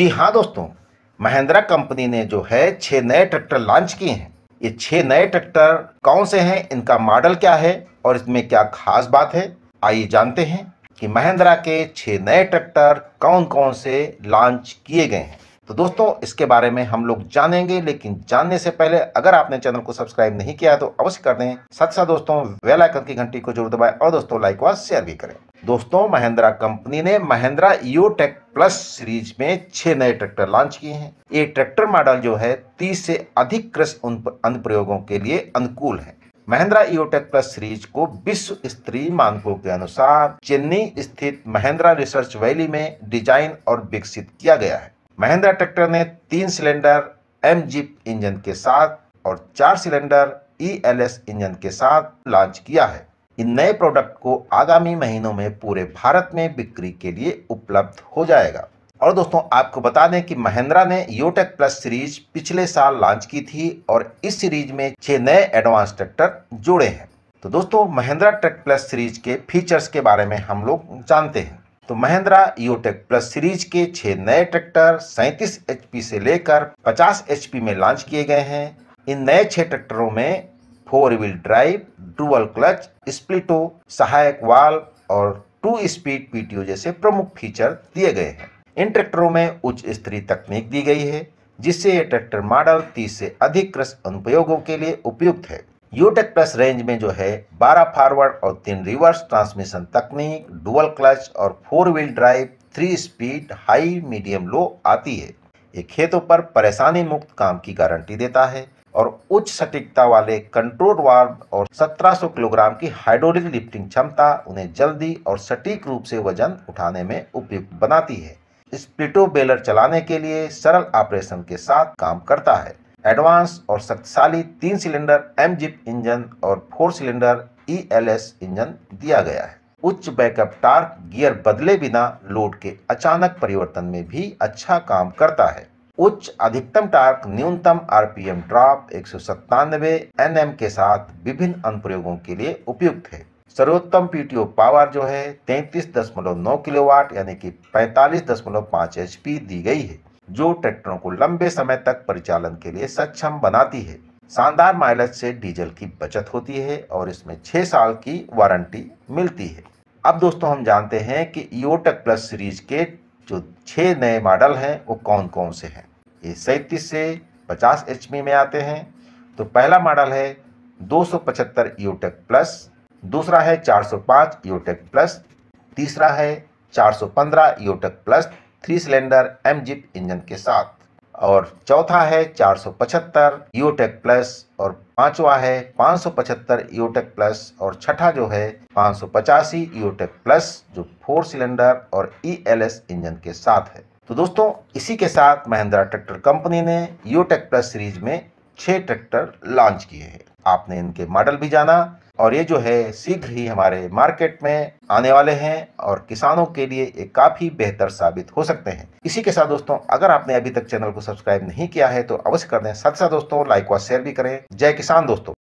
जी हाँ दोस्तों, महिंद्रा कंपनी ने जो है छह नए ट्रैक्टर लॉन्च किए हैं। ये छह नए ट्रैक्टर कौन से हैं, इनका मॉडल क्या है और इसमें क्या खास बात है, आइए जानते हैं कि महिंद्रा के छह नए ट्रैक्टर कौन कौन से लॉन्च किए गए हैं। तो दोस्तों, इसके बारे में हम लोग जानेंगे, लेकिन जानने से पहले अगर आपने चैनल को सब्सक्राइब नहीं किया तो अवश्य कर दें। साथ साथ दोस्तों, बेल आइकन की घंटी को ज़रूर दबाएँ और दोस्तों, लाइक व शेयर भी करें। दोस्तों, महिंद्रा कंपनी ने महिंद्रा ईओटेक प्लस सीरीज़ में छह नए ट्रैक्टर लॉन्च किए हैं। ये ट्रैक्टर मॉडल जो है 30 से अधिक कृषि अनुप्रयोगों के लिए अनुकूल है। महिंद्रा ईओटेक प्लस सीरीज़ को विश्व स्तरीय मानकों के अनुसार चेन्नई स्थित महिंद्रा रिसर्च वैली में डिज़ाइन और विकसित किया गया है। महिंद्रा ट्रैक्टर ने तीन सिलेंडर एम जीप इंजन के साथ और चार cylinder E L S engine के साथ लॉन्च किया है। इन नए प्रोडक्ट को आगामी महीनों में पूरे भारत में बिक्री के लिए उपलब्ध हो जाएगा। और दोस्तों, आपको बता दें कि महिंद्रा ने योटेक प्लस सीरीज़ पिछले साल लॉन्च की थी और इस सीरीज़ में छह नए एडवांस ट्रैक्टर जोड़े हैं। तो दोस्तों, महिंद्रा ट्रैक प्लस सीरीज़ के फीचर्स के बारे में हम लोग जानते हैं। तो महिंद्रा ईओटेक प्लस सीरीज़ के छह नए ट्रैक्टर सैतीस एचपी से लेकर 50 एचपी में लॉन्च किए गए हैं। इन नए छह ट्रैक्टरों में four wheel drive dual clutch स्प्लिटो सहायक वाल और टू स्पीड पीटीओ जैसे प्रमुख फीचर दिए गए हैं। इन ट्रैक्टरों में उच्च स्तरीय तकनीक दी गई है, जिससे ये ट्रैक्टर मॉडल 30 से अधिक कृषि अनुप्रयोगों के लिए उपयुक्त है। यूटेक प्लस रेंज में जो है 12 फॉरवर्ड और तीन रिवर्स ट्रांसमिशन तकनीक डुअल क्लच और four wheel drive three speed high medium low आती है। ये खेतों पर परेशानी मुक्त काम की गारंटी देता है और उच्च सटीकता वाले कंट्रोल वार्व और 1700 किलोग्राम की हाइड्रोलिक लिफ्टिंग क्षमता उन्हें जल्दी और सटीक रूप से वज़न उठाने में उपयुक्त बनाती है। स्प्लिटो बेलर चलाने के लिए सरल ऑपरेशन के साथ काम करता है। एडवांस और शक्तिशाली तीन सिलेंडर एम जिप इंजन और four cylinder E L S engine दिया गया है। उच्च बैकअप टार्क गियर बदले बिना लोड के अचानक परिवर्तन में भी अच्छा काम करता है। उच्च अधिकतम टार्क न्यूनतम आरपीएम ड्रॉप एक एनएम के साथ विभिन्न अनुप्रयोगों के लिए उपयुक्त है। सर्वोत्तम पीटीओ पावर जो है 33.9 किलोवाट यानी कि 45.5 एचपी दी गई है। जो ट्रैक्टरों को लंबे समय तक परिचालन के लिए सक्षम बनाती है। शानदार माइलेज से डीजल की बचत होती है और इसमें छह साल की वारंटी मिलती है। अब दोस्तों हम जानते हैं कि ईओटेक प्लस सीरीज़ के जो छह नए मॉडल हैं, वो कौन कौन से हैं? ये सैतीस से पचास एच में आते हैं। तो पहला मॉडल है दो सौ पचहत्तर ईओटेक प्लस दूसरा है 405 ईओटेक प्लस तीसरा है 415 Yuvo Tech plus three cylinder M zip engine के साथ। और चौथा है 475 यूटेक प्लस और पांचवा है 575 यूटेक प्लस और छठा जो है पाँच सौ पचासी यूटेक प्लस जो फोर सिलेंडर और ई एल एस इंजन के साथ है। तो दोस्तों, इसी के साथ महिंद्रा ट्रैक्टर कंपनी ने यूटेक प्लस सीरीज़ में छह ट्रैक्टर लॉन्च किए हैं। आपने इनके मॉडल भी जाना और ये जो है, शीघ्र ही हमारे मार्केट में आने वाले हैं और किसानों के लिए ये काफ़ी बेहतर साबित हो सकते हैं। इसी के साथ दोस्तों, अगर आपने अभी तक चैनल को सब्सक्राइब नहीं किया है तो अवश्य कर दें। साथ साथ दोस्तों, लाइक व शेयर भी करें। जय किसान दोस्तों।